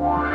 Wow.